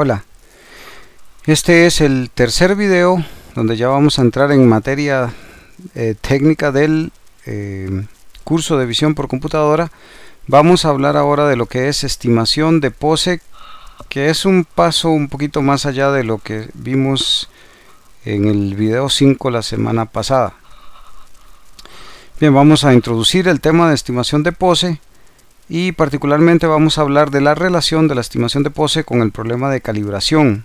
Hola, este es el tercer video donde ya vamos a entrar en materia eh, técnica del eh, curso de visión por computadora. Vamos a hablar ahora de lo que es estimación de pose, que es un paso un poquito más allá de lo que vimos en el video 5 la semana pasada. Bien, vamos a introducir el tema de estimación de pose y particularmente vamos a hablar de la relación de la estimación de pose con el problema de calibración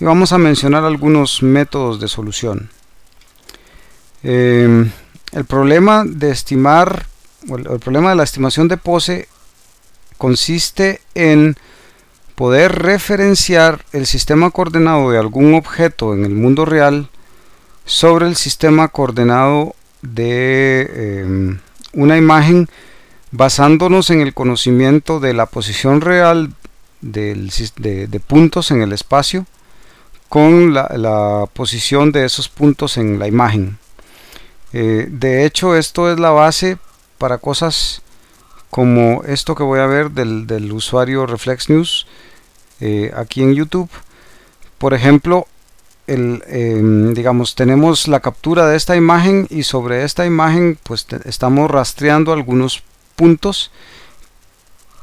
y vamos a mencionar algunos métodos de solución. Eh, el problema de estimar, el, problema de la estimación de pose consiste en poder referenciar el sistema coordenado de algún objeto en el mundo real sobre el sistema coordenado de eh, una imagen basándonos en el conocimiento de la posición real de, puntos en el espacio con la, posición de esos puntos en la imagen. Eh, de hecho, esto es la base para cosas como esto que voy a ver del, usuario Reflex News eh, aquí en YouTube. Por ejemplo, el, eh, digamos, tenemos la captura de esta imagen y sobre esta imagen pues estamos rastreando algunos puntos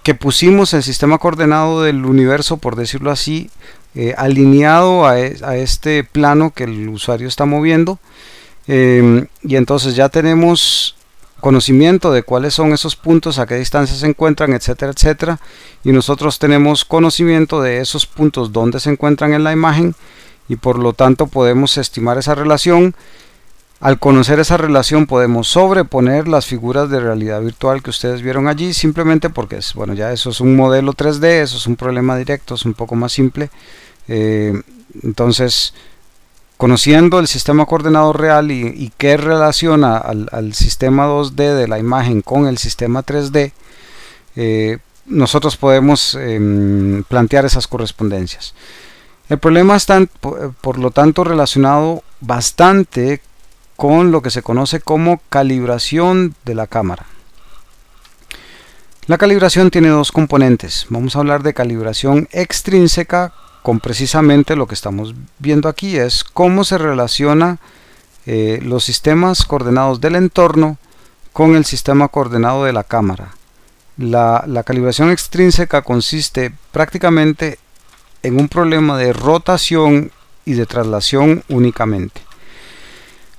que pusimos el sistema coordenado del universo, por decirlo así, eh, alineado a, e, a, este plano que el usuario está moviendo. Eh, y entonces ya tenemos conocimiento de cuáles son esos puntos, a qué distancia se encuentran, etcétera, etcétera. Y nosotros tenemos conocimiento de esos puntos donde se encuentran en la imagen y por lo tanto podemos estimar esa relación al conocer esa relación podemos sobreponer las figuras de realidad virtual que ustedes vieron allí simplemente porque es, bueno, ya eso es un modelo 3D, eso es un problema directo, es un poco más simple. Eh, entonces, conociendo el sistema coordenado real y, qué relaciona al, sistema 2D de la imagen con el sistema 3D, eh, nosotros podemos eh, plantear esas correspondencias. El problema está, por lo tanto, relacionado bastante con lo que se conoce como calibración de la cámara. La calibración tiene dos componentes. Vamos a hablar de calibración extrínseca con precisamente lo que estamos viendo aquí es cómo se relaciona eh, los sistemas coordenados del entorno con el sistema coordenado de la cámara. La, la calibración extrínseca consiste prácticamente en un problema de rotación y de traslación únicamente.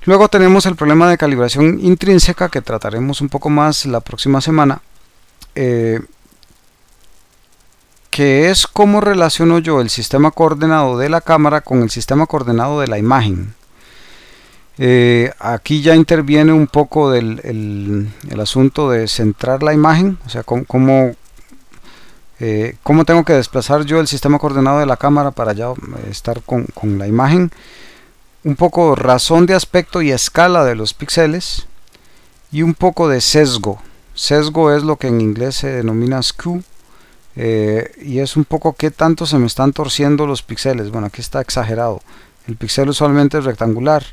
Luego tenemos el problema de calibración intrínseca que trataremos un poco más la próxima semana. Eh, que es cómo relaciono yo el sistema coordenado de la cámara con el sistema coordenado de la imagen. Eh, aquí ya interviene un poco del, el, asunto de centrar la imagen, o sea, cómo, eh, cómo, tengo que desplazar yo el sistema coordenado de la cámara para ya estar con la imagen un poco razón de aspecto y escala de los píxeles y un poco de sesgo. Sesgo es lo que en inglés se denomina skew eh, y es un poco qué tanto se me están torciendo los píxeles. Bueno, aquí está exagerado. El píxel usualmente es rectangular,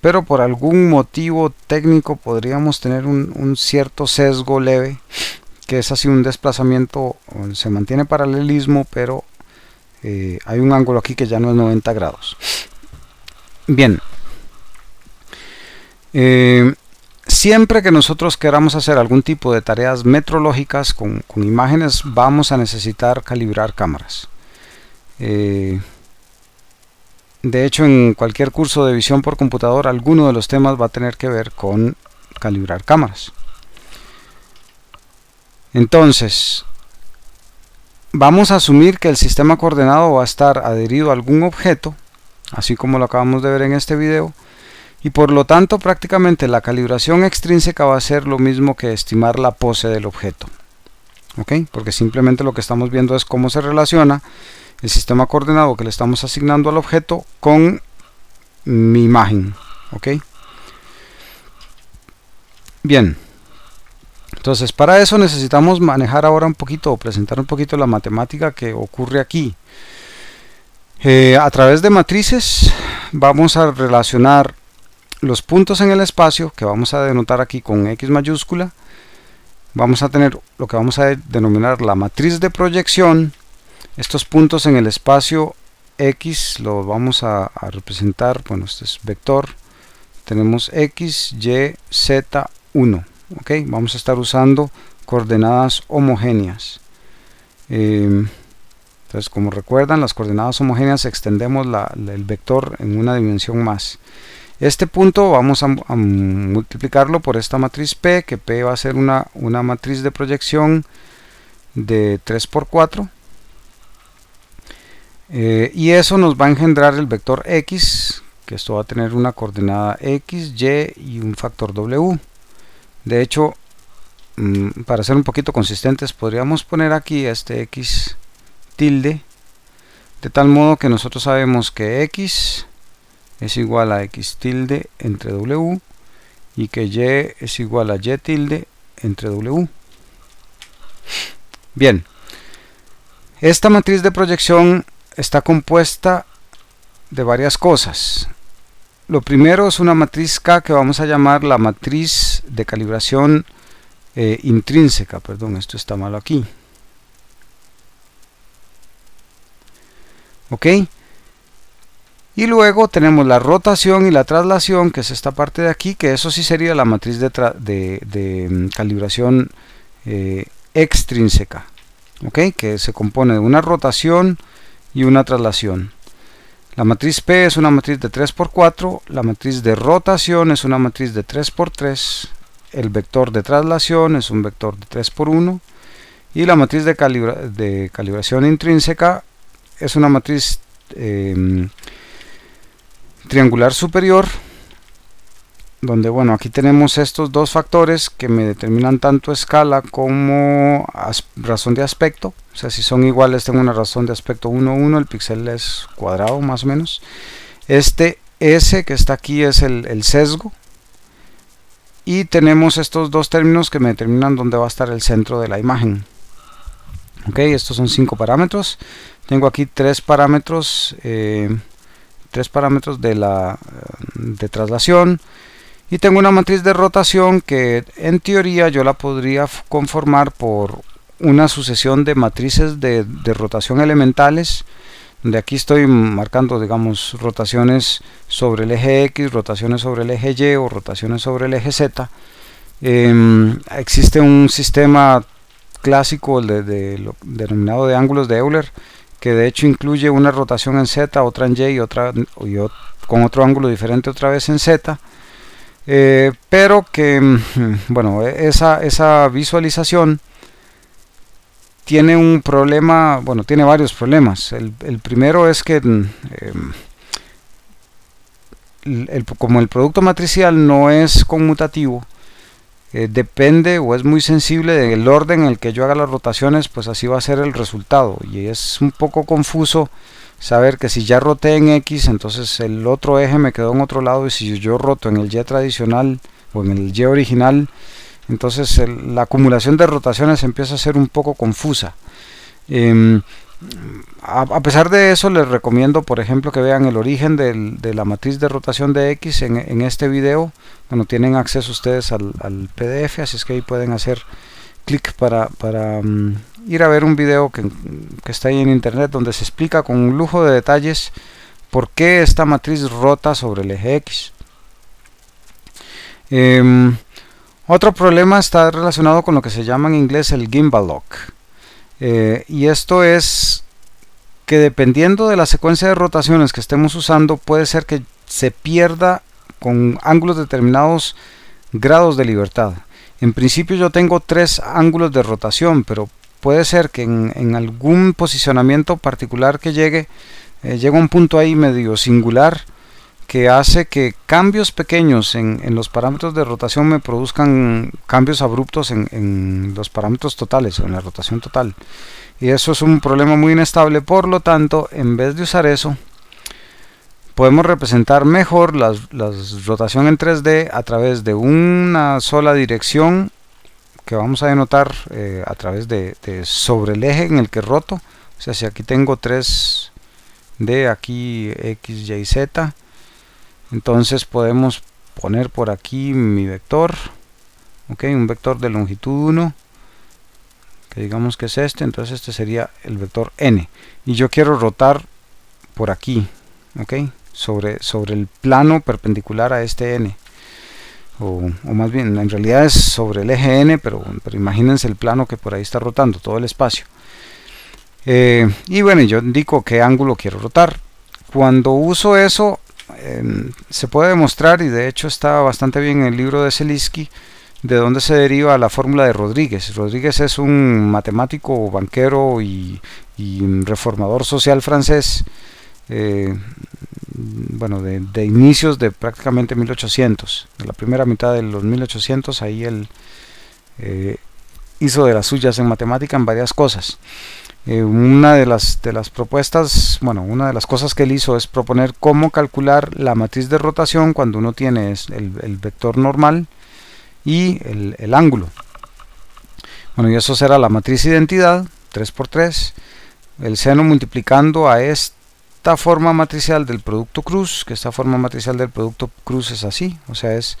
pero por algún motivo técnico podríamos tener un, un cierto sesgo leve, que es así un desplazamiento, se mantiene paralelismo, pero eh, hay un ángulo aquí que ya no es 90 grados. Bien. Eh, siempre que nosotros queramos hacer algún tipo de tareas metrológicas con, imágenes, vamos a necesitar calibrar cámaras. Eh, de hecho, en cualquier curso de visión por computador, alguno de los temas va a tener que ver con calibrar cámaras. Entonces, vamos a asumir que el sistema coordenado va a estar adherido a algún objeto así como lo acabamos de ver en este video. Y por lo tanto prácticamente la calibración extrínseca va a ser lo mismo que estimar la pose del objeto ok porque simplemente lo que estamos viendo es cómo se relaciona el sistema coordenado que le estamos asignando al objeto con mi imagen ok bien. Entonces para eso necesitamos manejar ahora un poquito o presentar un poquito la matemática que ocurre aquí eh, a través de matrices vamos a relacionar los puntos en el espacio que vamos a denotar aquí con X mayúscula. Vamos a tener lo que vamos a denominar la matriz de proyección. Estos puntos en el espacio X lo vamos a, representar, bueno este es vector, tenemos X, Y, Z, 1 ok. Vamos a estar usando coordenadas homogéneas. Em, entonces como recuerdan las coordenadas homogéneas extendemos el vector en una dimensión más. Este punto vamos a, multiplicarlo por esta matriz P que P va a ser una, una matriz de proyección de 3 por 4 eh, y eso nos va a engendrar el vector X que esto va a tener una coordenada X, Y y un factor W. De hecho mm, para ser un poquito consistentes podríamos poner aquí este x tilde de tal modo que nosotros sabemos que x es igual a x tilde entre w y que y es igual a y tilde entre w bien esta matriz de proyección está compuesta de varias cosas lo primero es una matriz K que vamos a llamar la matriz de calibración eh, intrínseca. Perdón, esto está mal aquí. Ok. Y luego tenemos la rotación y la traslación, que es esta parte de aquí, que eso sí sería la matriz de, mm, calibración eh, extrínseca. Ok, que se compone de una rotación y una traslación. La matriz P es una matriz de 3x4, la matriz de rotación es una matriz de 3x3, el vector de traslación es un vector de 3x1 y la matriz de, de calibración intrínseca es una matriz em, triangular superior donde bueno aquí tenemos estos dos factores que me determinan tanto escala como razón de aspecto. O sea si son iguales tengo una razón de aspecto 1 1 el píxel es cuadrado más o menos. Este S que está aquí es el, sesgo. Y tenemos estos dos términos que me determinan dónde va a estar el centro de la imagen. Ok estos son cinco parámetros tengo aquí tres parámetros eh, tres parámetros de la de traslación. Y tengo una matriz de rotación que en teoría yo la podría conformar por una sucesión de matrices de, rotación elementales. De aquí estoy marcando digamos rotaciones sobre el eje X, rotaciones sobre el eje Y o rotaciones sobre el eje Z. Em, existe un sistema clásico el de, denominado de ángulos de Euler que de hecho incluye una rotación en Z, otra en Y y otra y con otro ángulo diferente otra vez en Z eh, pero que mm, bueno esa, esa visualización tiene un problema bueno tiene varios problemas. El, primero es que mm, em, como el producto matricial no es conmutativo eh, depende o es muy sensible del orden en el que yo haga las rotaciones pues así va a ser el resultado y es un poco confuso saber que si ya roté en X, entonces el otro eje me quedó en otro lado y si yo roto en el Y tradicional o en el Y original, entonces la acumulación de rotaciones empieza a ser un poco confusa. Em, a, pesar de eso les recomiendo por ejemplo que vean el origen de la matriz de rotación de X en, este video. Bueno, tienen acceso ustedes al, PDF, así es que ahí pueden hacer clic para, para mm, ir a ver un video que, está ahí en internet donde se explica con un lujo de detalles por qué esta matriz rota sobre el eje X. Em, otro problema está relacionado con lo que se llama en inglés el gimbal lock. Eh, y esto es que dependiendo de la secuencia de rotaciones que estemos usando puede ser que se pierda con ángulos determinados grados de libertad. En principio yo tengo tres ángulos de rotación, pero puede ser que en, algún posicionamiento particular que llegue, eh, llegue a un punto ahí medio singular que hace que cambios pequeños en, los parámetros de rotación me produzcan cambios abruptos en, en los parámetros totales o en la rotación total. Y eso es un problema muy inestable, por lo tanto, en vez de usar eso, podemos representar mejor la, rotación en 3D a través de una sola dirección que vamos a denotar eh, a través de, sobre el eje en el que roto. O sea si aquí tengo 3D aquí X, Y, Z entonces podemos poner por aquí mi vector ok, un vector de longitud 1 que digamos que es este, entonces este sería el vector n. Y yo quiero rotar por aquí, ¿ok? Sobre, sobre el plano perpendicular a este n. O, más bien, en realidad es sobre el eje n, pero, pero imagínense el plano que por ahí está rotando, todo el espacio. Eh, y bueno, yo indico qué ángulo quiero rotar. Cuando uso eso, em, se puede demostrar, y de hecho está bastante bien en el libro de Zelinsky, de dónde se deriva la fórmula de Rodríguez. Rodríguez es un matemático, banquero y, reformador social francés, eh, bueno, de, inicios de prácticamente 1800, de la primera mitad de los 1800, ahí él eh, hizo de las suyas en matemática en varias cosas. Eh, una de las, de las propuestas, bueno, una de las cosas que él hizo es proponer cómo calcular la matriz de rotación cuando uno tiene el, el vector normal, y el, ángulo. Bueno, y eso será la matriz identidad, 3x3, el seno multiplicando a esta forma matricial del producto cruz, que esta forma matricial del producto cruz es así, o sea, es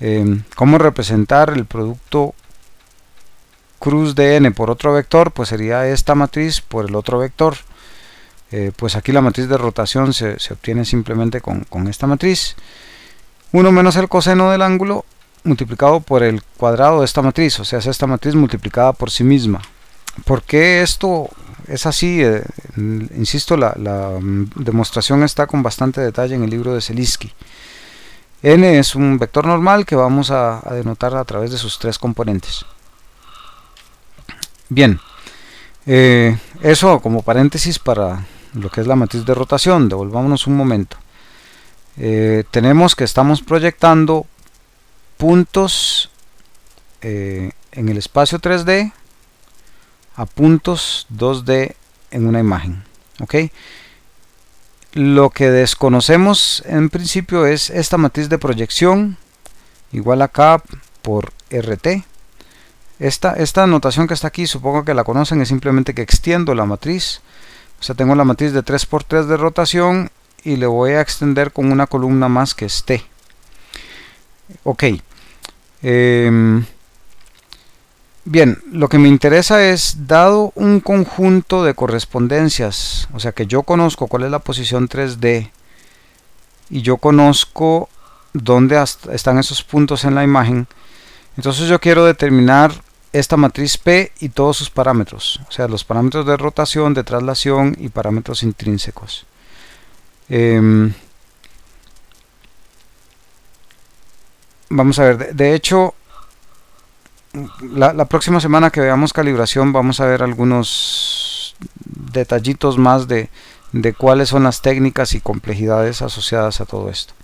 eh, cómo representar el producto cruz de n por otro vector, pues sería esta matriz por el otro vector. Eh, pues aquí la matriz de rotación se, obtiene simplemente con, con esta matriz. 1 menos el coseno del ángulo multiplicado por el cuadrado de esta matriz, o sea, es esta matriz multiplicada por sí misma. ¿Por qué esto es así? Eh, insisto, la, mm, demostración está con bastante detalle en el libro de Zelinsky. n es un vector normal que vamos a, denotar a través de sus tres componentes. Bien, eh, eso como paréntesis para lo que es la matriz de rotación. Devolvámonos un momento. Eh, tenemos que estamos proyectando puntos eh, en el espacio 3D a puntos 2D en una imagen. ¿ok? Lo que desconocemos en principio es esta matriz de proyección igual a K por RT. Esta, esta notación que está aquí, supongo que la conocen, es simplemente que extiendo la matriz. O sea, tengo la matriz de 3x3 de rotación y le voy a extender con una columna más que esté. Ok. Em, bien, lo que me interesa es, dado un conjunto de correspondencias, o sea que yo conozco cuál es la posición 3D y yo conozco dónde están esos puntos en la imagen, entonces yo quiero determinar esta matriz P y todos sus parámetros, o sea, los parámetros de rotación, de traslación y parámetros intrínsecos. Em, vamos a ver, de, hecho, la, próxima semana que veamos calibración vamos a ver algunos detallitos más de, cuáles son las técnicas y complejidades asociadas a todo esto.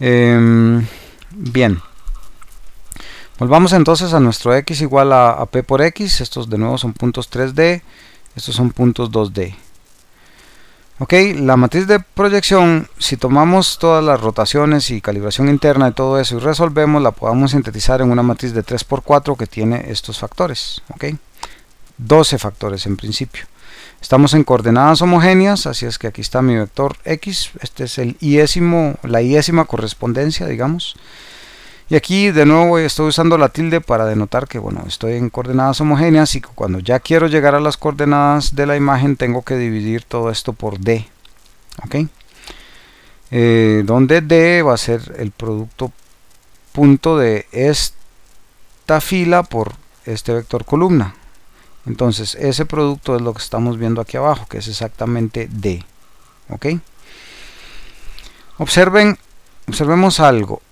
Em, bien. Volvamos entonces a nuestro x igual a, p por x. Estos de nuevo son puntos 3D. Estos son puntos 2D. Ok, la matriz de proyección, si tomamos todas las rotaciones y calibración interna de todo eso y resolvemos, la podemos sintetizar en una matriz de 3x4 que tiene estos factores. Ok, 12 factores en principio. Estamos en coordenadas homogéneas, así es que aquí está mi vector x, este es el iésimo, la iésima correspondencia, digamos. Y aquí de nuevo estoy usando la tilde para denotar que bueno, estoy en coordenadas homogéneas y cuando ya quiero llegar a las coordenadas de la imagen tengo que dividir todo esto por D. ¿Ok? Eh, donde D va a ser el producto punto de esta fila por este vector columna. Entonces ese producto es lo que estamos viendo aquí abajo, que es exactamente D. ¿Ok? Observen, observemos algo.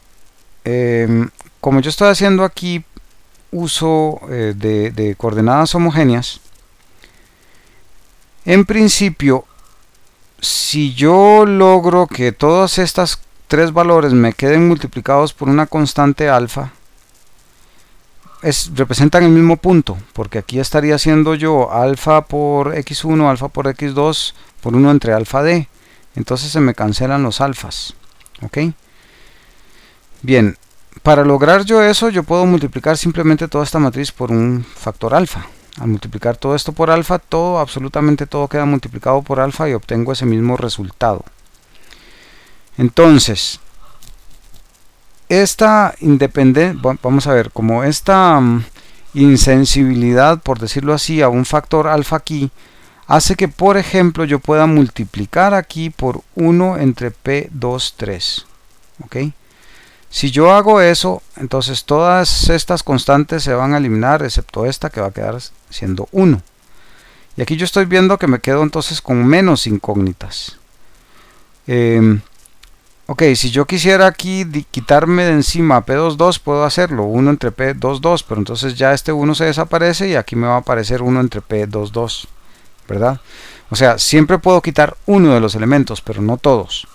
Em, como yo estoy haciendo aquí uso eh, de, coordenadas homogéneas, en principio, si yo logro que todas estas tres valores me queden multiplicados por una constante alfa, es, representan el mismo punto, porque aquí estaría haciendo yo alfa por x1, alfa por x2, por 1 entre alfa d. Entonces se me cancelan los alfas. ¿ok? Bien, para lograr yo eso, yo puedo multiplicar simplemente toda esta matriz por un factor alfa. Al multiplicar todo esto por alfa, todo, absolutamente todo queda multiplicado por alfa y obtengo ese mismo resultado. Entonces, esta independencia, vamos a ver, como esta mm, insensibilidad, por decirlo así, a un factor alfa aquí, hace que, por ejemplo, yo pueda multiplicar aquí por 1 entre P23. ¿Ok? Si yo hago eso, entonces todas estas constantes se van a eliminar, excepto esta que va a quedar siendo 1. Y aquí yo estoy viendo que me quedo entonces con menos incógnitas. Em, ok, si yo quisiera aquí quitarme de encima P22, puedo hacerlo, 1 entre P22, pero entonces ya este 1 se desaparece y aquí me va a aparecer 1 entre P22, ¿verdad? O sea, siempre puedo quitar uno de los elementos, pero no todos.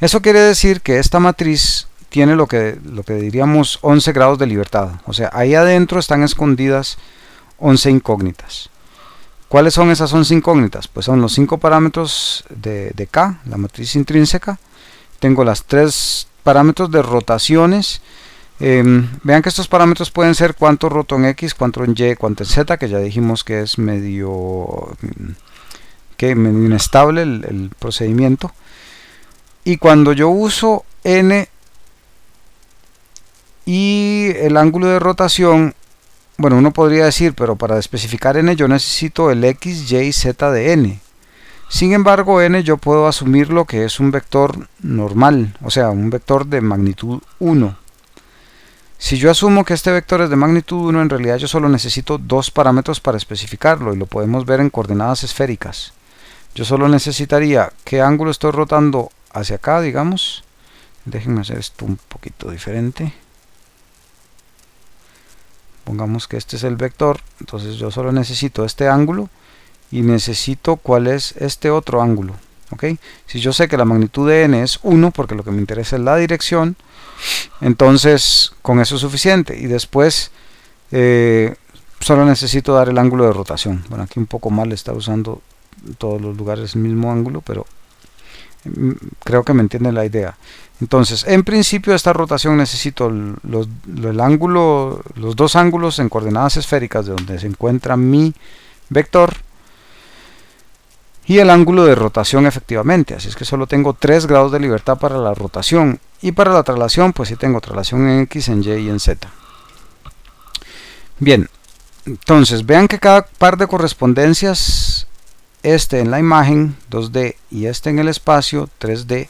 Eso quiere decir que esta matriz tiene lo que, lo que diríamos 11 grados de libertad. O sea, ahí adentro están escondidas 11 incógnitas. ¿Cuáles son esas 11 incógnitas? Pues son los 5 parámetros de, K, la matriz intrínseca. Tengo las 3 parámetros de rotaciones. Em, vean que estos parámetros pueden ser cuánto roto en X, cuánto en Y, cuánto en Z, que ya dijimos que es medio, que medio inestable el procedimiento. Y cuando yo uso N y el ángulo de rotación bueno, uno podría decir, pero para especificar n yo necesito el x, y, z de n. Sin embargo, n yo puedo asumir lo que es un vector normal, o sea, un vector de magnitud 1. Si yo asumo que este vector es de magnitud 1, en realidad yo solo necesito dos parámetros para especificarlo, y lo podemos ver en coordenadas esféricas. Yo solo necesitaría qué ángulo estoy rotando hacia acá, digamos. Déjenme hacer esto un poquito diferente. Pongamos que este es el vector entonces yo solo necesito este ángulo y necesito cuál es este otro ángulo ok si yo sé que la magnitud de n es 1 porque lo que me interesa es la dirección entonces con eso es suficiente. Y después eh, solo necesito dar el ángulo de rotación. Bueno aquí un poco mal está usando todos los lugares el mismo ángulo pero creo que me entiende la idea entonces, en principio esta rotación necesito los, ángulo, los dos ángulos en coordenadas esféricas de donde se encuentra mi vector y el ángulo de rotación efectivamente. Así es que solo tengo 3 grados de libertad para la rotación y para la traslación pues sí tengo traslación en X, en Y y en Z. Bien, entonces vean que cada par de correspondencias, este en la imagen 2D y este en el espacio 3D,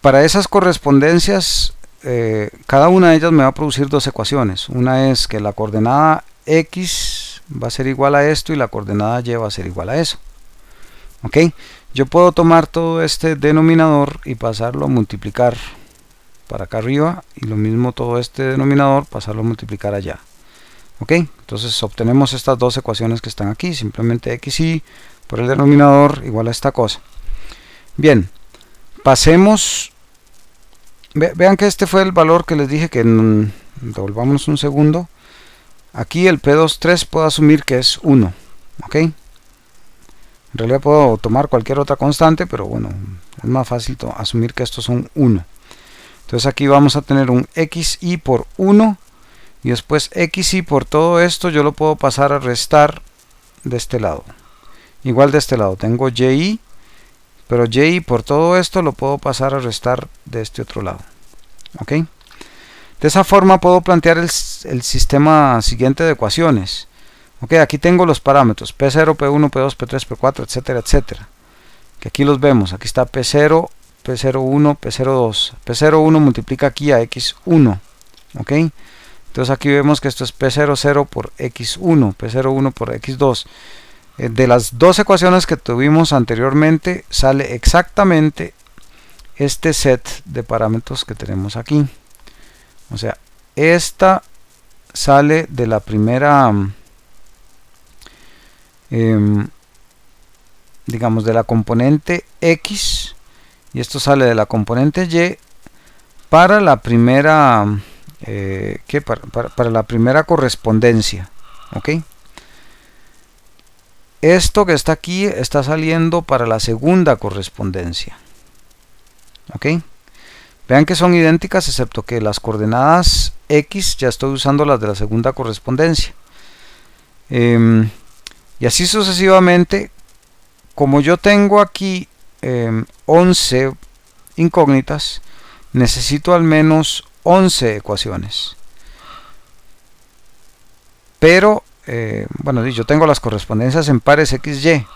para esas correspondencias, eh, cada una de ellas me va a producir dos ecuaciones. Una es que la coordenada x va a ser igual a esto y la coordenada y va a ser igual a eso. ¿Ok? Yo puedo tomar todo este denominador y pasarlo a multiplicar para acá arriba y lo mismo todo este denominador pasarlo a multiplicar allá. Entonces obtenemos estas dos ecuaciones que están aquí. Simplemente x y por el denominador igual a esta cosa. Bien, pasemos vean que este fue el valor que les dije que devolvamos un segundo aquí el P23 puedo asumir que es 1 ok en realidad puedo tomar cualquier otra constante pero bueno es más fácil asumir que estos son 1 entonces aquí vamos a tener un xy por 1 y después xy por todo esto yo lo puedo pasar a restar de este lado. Igual de este lado. Tengo y pero y por todo esto lo puedo pasar a restar de este otro lado. Ok de esa forma puedo plantear el, sistema siguiente de ecuaciones. Ok aquí tengo los parámetros. P0 p1 p2 p3 p4 etcétera etcétera. Que aquí los vemos. Aquí está p0 p01 p02 p01 multiplica aquí a x1 ok entonces aquí vemos que esto es p00 por x1 p01 por x2 eh, de las dos ecuaciones que tuvimos anteriormente sale exactamente este set de parámetros que tenemos aquí. O sea esta sale de la primera em, digamos de la componente X y esto sale de la componente Y para la primera eh, Para, para, la primera correspondencia ok esto que está aquí está saliendo para la segunda correspondencia. ¿Ok? Vean que son idénticas excepto que las coordenadas X ya estoy usando las de la segunda correspondencia. Em, y así sucesivamente, como yo tengo aquí 11 em, incógnitas, necesito al menos 11 ecuaciones. pero eh, bueno, yo tengo las correspondencias en pares XY.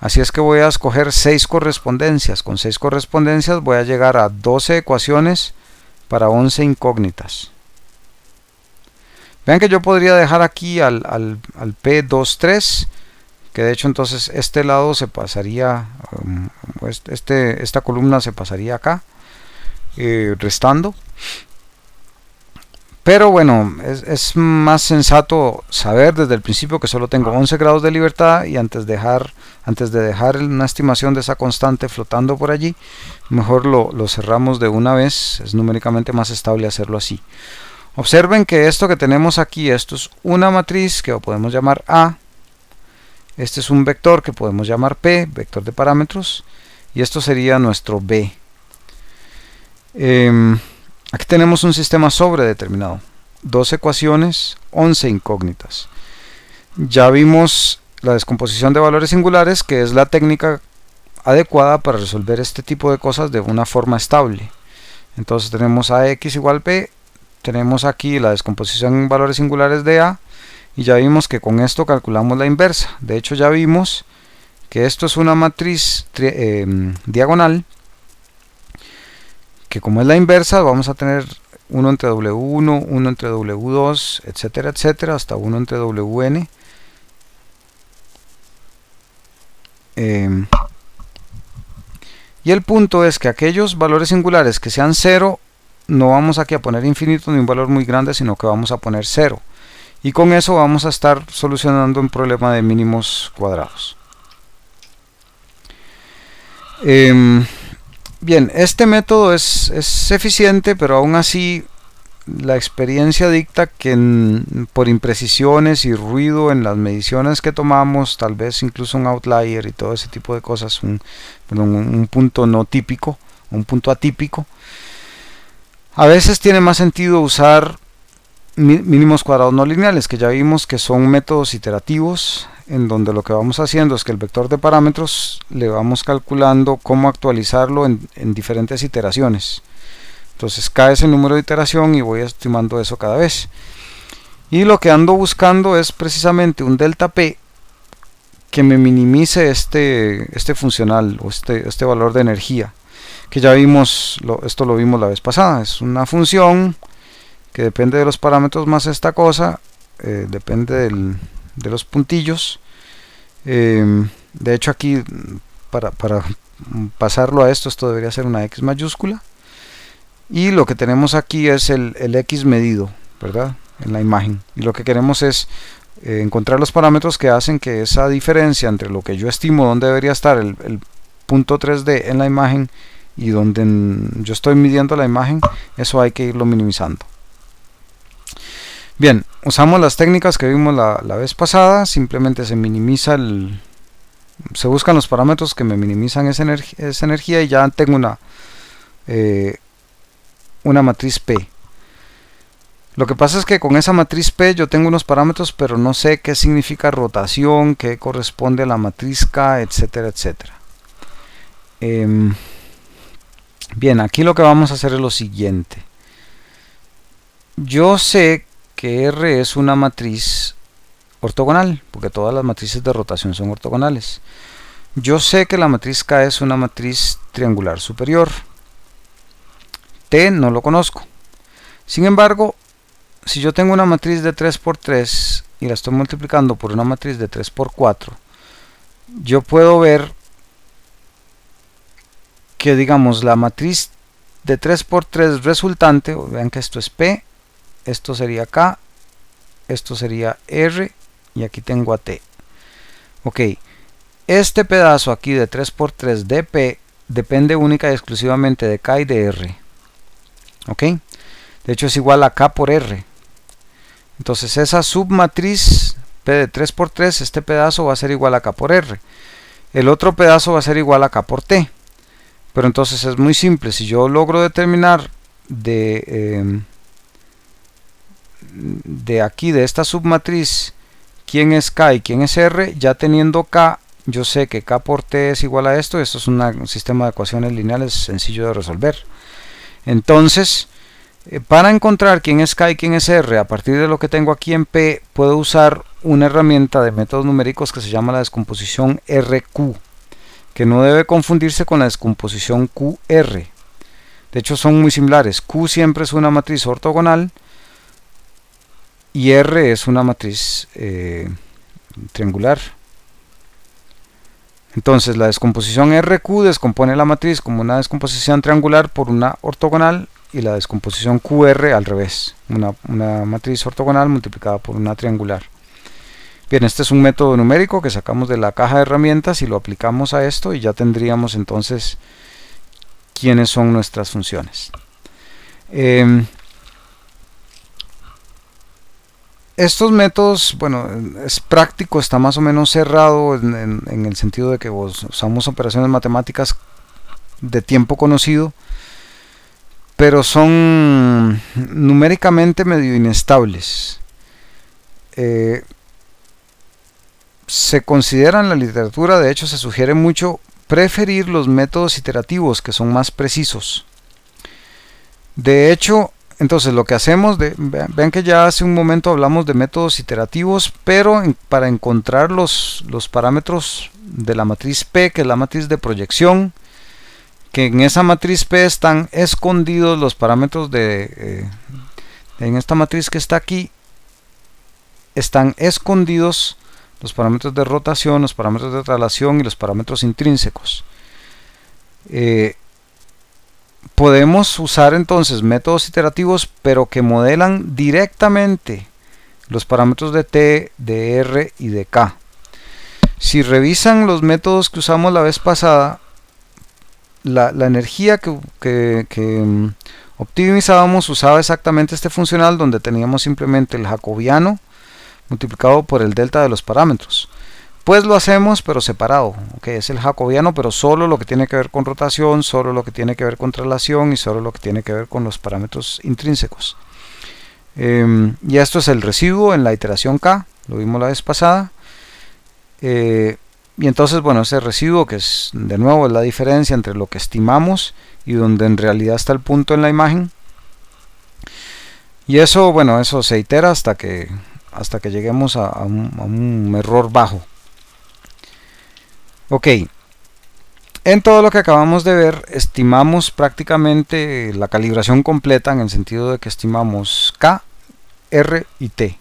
Así es que voy a escoger 6 correspondencias. Con 6 correspondencias voy a llegar a 12 ecuaciones para 11 incógnitas. Vean que yo podría dejar aquí al, al, al P23, que de hecho entonces este lado se pasaría, um, este, esta columna se pasaría acá, eh, restando. Pero bueno, es, más sensato saber desde el principio que solo tengo 11 grados de libertad y antes, dejar, antes de dejar una estimación de esa constante flotando por allí, mejor lo, lo cerramos de una vez, es numéricamente más estable hacerlo así. Observen que esto que tenemos aquí, esto es una matriz que podemos llamar A, este es un vector que podemos llamar P, vector de parámetros, y esto sería nuestro B. Eh, Aquí tenemos un sistema sobredeterminado. Dos ecuaciones, 11 incógnitas. Ya vimos la descomposición de valores singulares, que es la técnica adecuada para resolver este tipo de cosas de una forma estable. Entonces tenemos AX igual P, tenemos aquí la descomposición en valores singulares de A, y ya vimos que con esto calculamos la inversa. De hecho ya vimos que esto es una matriz eh, diagonal como es la inversa vamos a tener 1 entre W1, 1 entre W2, etcétera, etcétera, hasta 1 entre Wn. Em, y el punto es que aquellos valores singulares que sean 0, no vamos aquí a poner infinito ni un valor muy grande, sino que vamos a poner 0. Y con eso vamos a estar solucionando un problema de mínimos cuadrados. Eh, Bien, este método es, eficiente, pero aún así la experiencia dicta que por imprecisiones y ruido en las mediciones que tomamos, tal vez incluso un outlier y todo ese tipo de cosas, un, un punto no típico, un punto atípico, a veces tiene más sentido usar mínimos cuadrados no lineales, que ya vimos que son métodos iterativos en donde lo que vamos haciendo es que el vector de parámetros le vamos calculando cómo actualizarlo en, diferentes iteraciones. Entonces cae ese número de iteración y voy estimando eso cada vez. Y lo que ando buscando es precisamente un delta P que me minimice este, este funcional o este, este valor de energía. Que ya vimos, esto lo vimos la vez pasada, es una función que depende de los parámetros más esta cosa, eh, depende del, de los puntillos. Em, de hecho aquí para, pasarlo a esto esto debería ser una X mayúscula. Y lo que tenemos aquí es el, X medido verdad en la imagen. Y lo que queremos es eh, encontrar los parámetros que hacen que esa diferencia entre lo que yo estimo donde debería estar el, el punto 3D en la imagen y donde yo estoy midiendo la imagen eso hay que irlo minimizando Bien, usamos las técnicas que vimos la, vez pasada, simplemente se minimiza el... Se buscan los parámetros que me minimizan esa, energía y ya tengo una, eh, una matriz P. Lo que pasa es que con esa matriz P yo tengo unos parámetros, pero no sé qué significa rotación, qué corresponde a la matriz K, etcétera, etcétera. Em, bien, aquí lo que vamos a hacer es lo siguiente. Yo sé R es una matriz ortogonal, porque todas las matrices de rotación son ortogonales. Yo sé que la matriz K es una matriz triangular superior. T no lo conozco. Sin embargo, si yo tengo una matriz de 3 por 3 y la estoy multiplicando por una matriz de 3 por 4, yo puedo ver que digamos la matriz de 3 por 3 resultante, vean que esto es P, esto sería K, esto sería R y aquí tengo a T. Ok, este pedazo aquí de 3x3 de P depende única y exclusivamente de K y de R. Ok, de hecho es igual a K por R. Entonces esa submatriz P de 3x3, este pedazo va a ser igual a K por R. El otro pedazo va a ser igual a K por T. Pero entonces es muy simple, si yo logro determinar de... Em, de aquí, de esta submatriz, quién es K y quién es R, ya teniendo K, yo sé que K por T es igual a esto, esto es un sistema de ecuaciones lineales sencillo de resolver. Entonces, Eh, para encontrar quién es K y quién es R, a partir de lo que tengo aquí en P, puedo usar una herramienta de métodos numéricos que se llama la descomposición RQ, que no debe confundirse con la descomposición QR. De hecho son muy similares. Q siempre es una matriz ortogonal y R es una matriz eh, triangular. Entonces la descomposición RQ descompone la matriz como una descomposición triangular por una ortogonal y la descomposición QR al revés, una, matriz ortogonal multiplicada por una triangular. Bien, este es un método numérico que sacamos de la caja de herramientas y lo aplicamos a esto y ya tendríamos entonces quiénes son nuestras funciones. Em, estos métodos, bueno, es práctico, está más o menos cerrado en, el sentido de que usamos operaciones matemáticas de tiempo conocido, pero son numéricamente medio inestables. Eh, se considera en la literatura, de hecho se sugiere mucho preferir los métodos iterativos que son más precisos. De hecho, entonces lo que hacemos, de, vean que ya hace un momento hablamos de métodos iterativos, pero para encontrar los, los, parámetros de la matriz P, que es la matriz de proyección, que en esa matriz P están escondidos los parámetros de... Eh, en esta matriz que está aquí, están escondidos los parámetros de rotación, los parámetros de traslación y los parámetros intrínsecos. Eh, podemos usar entonces métodos iterativos pero que modelan directamente los parámetros de t, de r y de k. Si revisan los métodos que usamos la vez pasada, la, energía que, mm, optimizábamos usaba exactamente este funcional donde teníamos simplemente el jacobiano multiplicado por el delta de los parámetros. Pues lo hacemos pero separado, que es el jacobiano, pero solo lo que tiene que ver con rotación, solo lo que tiene que ver con traslación y solo lo que tiene que ver con los parámetros intrínsecos. Em, y esto es el residuo en la iteración K, lo vimos la vez pasada. Eh, y entonces, bueno, ese residuo que es de nuevo la diferencia entre lo que estimamos y donde en realidad está el punto en la imagen. Y eso, bueno, eso se itera hasta que, hasta que lleguemos a un error bajo. Ok, en todo lo que acabamos de ver, estimamos prácticamente la calibración completa en el sentido de que estimamos K, R y T.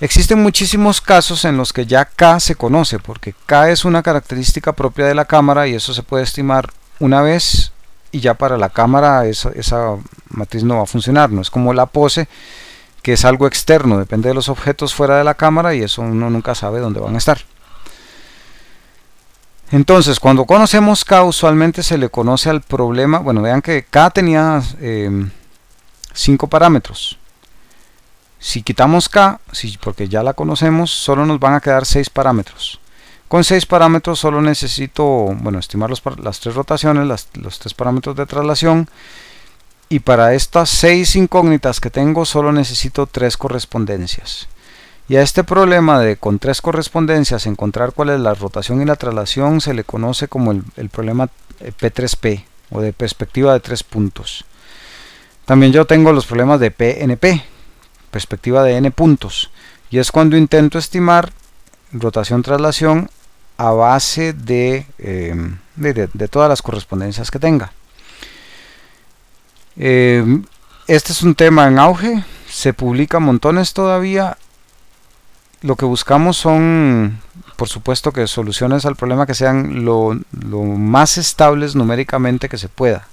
Existen muchísimos casos en los que ya K se conoce, porque K es una característica propia de la cámara y eso se puede estimar una vez y ya para la cámara esa, matriz no va a funcionar, no es como la pose que es algo externo, depende de los objetos fuera de la cámara y eso uno nunca sabe dónde van a estar. Entonces, cuando conocemos K, usualmente se le conoce al problema, bueno, vean que K tenía 5 em, parámetros. Si quitamos K, porque ya la conocemos, solo nos van a quedar 6 parámetros. Con 6 parámetros solo necesito, bueno, estimar las tres rotaciones, los tres parámetros de traslación. Y para estas 6 incógnitas que tengo, solo necesito 3 correspondencias. Y a este problema de con tres correspondencias encontrar cuál es la rotación y la traslación se le conoce como el, problema P3P eh, o de perspectiva de tres puntos. También yo tengo los problemas de PNP, perspectiva de n puntos, y es cuando intento estimar rotación-traslación a base de, em, de, todas las correspondencias que tenga. Em, este es un tema en auge, se publica montones todavía lo que buscamos son, por supuesto, que soluciones al problema que sean lo, más estables numéricamente que se pueda.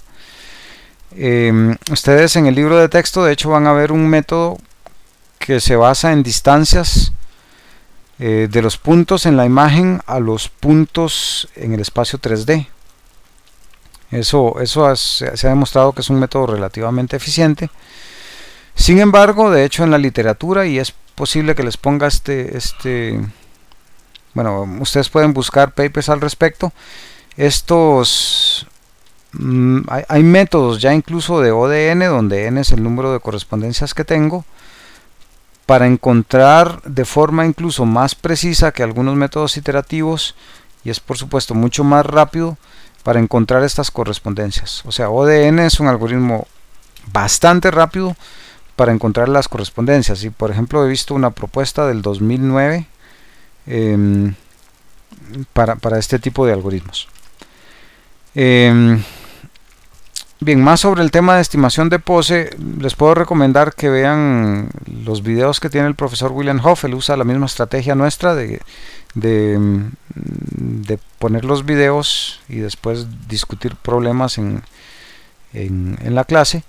Em, ustedes en el libro de texto, de hecho, van a ver un método que se basa en distancias eh, de los puntos en la imagen a los puntos en el espacio 3D. Eso, eso se ha demostrado que es un método relativamente eficiente. Sin embargo, de hecho en la literatura, y es posible que les ponga este, este, bueno, ustedes pueden buscar papers al respecto. Estos, mm, hay, métodos ya incluso de ODN, donde n es el número de correspondencias que tengo, para encontrar de forma incluso más precisa que algunos métodos iterativos, y es por supuesto mucho más rápido para encontrar estas correspondencias. O sea, ODN es un algoritmo bastante rápido para encontrar las correspondencias. Y por ejemplo he visto una propuesta del 2009 em, para, para, este tipo de algoritmos. Em, bien, más sobre el tema de estimación de pose, les puedo recomendar que vean los videos que tiene el profesor William Hoff. Él usa la misma estrategia nuestra de, de, de poner los videos y después discutir problemas en, en la clase.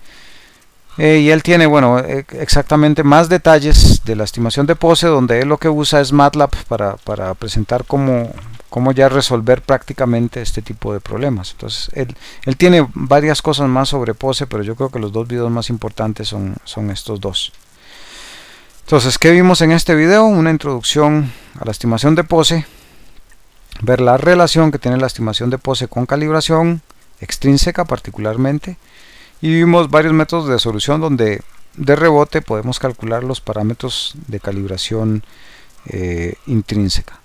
Eh, y él tiene, bueno, e, exactamente más detalles de la estimación de pose, donde él lo que usa es MATLAB para, para presentar cómo, cómo, ya resolver prácticamente este tipo de problemas. Entonces, él, él, tiene varias cosas más sobre pose, pero yo creo que los dos videos más importantes son, son estos dos. Entonces, ¿qué vimos en este video? Una introducción a la estimación de pose, ver la relación que tiene la estimación de pose con calibración extrínseca particularmente, y vimos varios métodos de solución donde de rebote podemos calcular los parámetros de calibración eh, intrínseca.